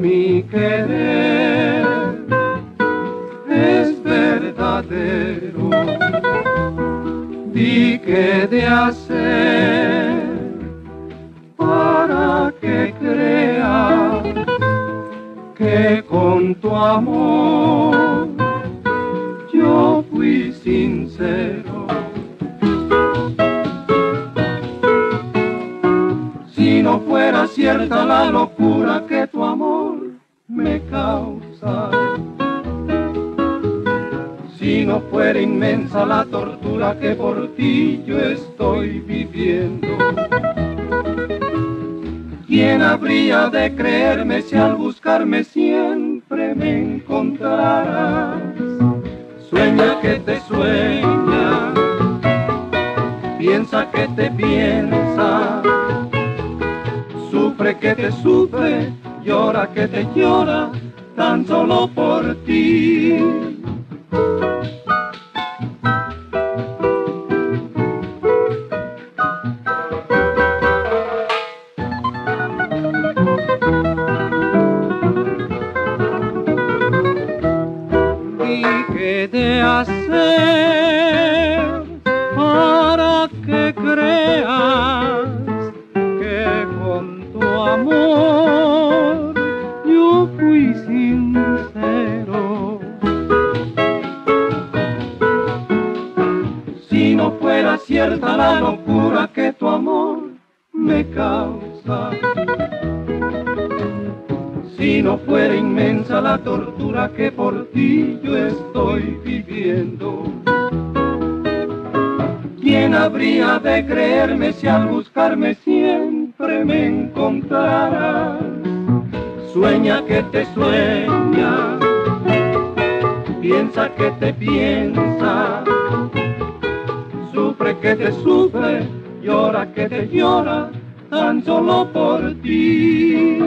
mi querer es verdadero. Di que de hacer para que crea que con tu amor yo fui sincero. Si no fuera cierta la locura que tu amor me causa, si no fuera inmensa la tortura que por ti yo estoy viviendo. ¿Quién habría de creerme si al buscarme siempre me encontrarás? Sueña que te sueña, piensa que te piensa, sufre que te sufre, llora que te llora, tan solo por ti. Dije de hacer Si no fuera cierta la locura que tu amor me causa. Si no fuera inmensa la tortura que por ti yo estoy viviendo. ¿Quién habría de creerme si al buscarme siempre me encontrarás? Sueña que te sueña, piensa que te piensa, que te sufre, llora que te llora, tan solo por ti.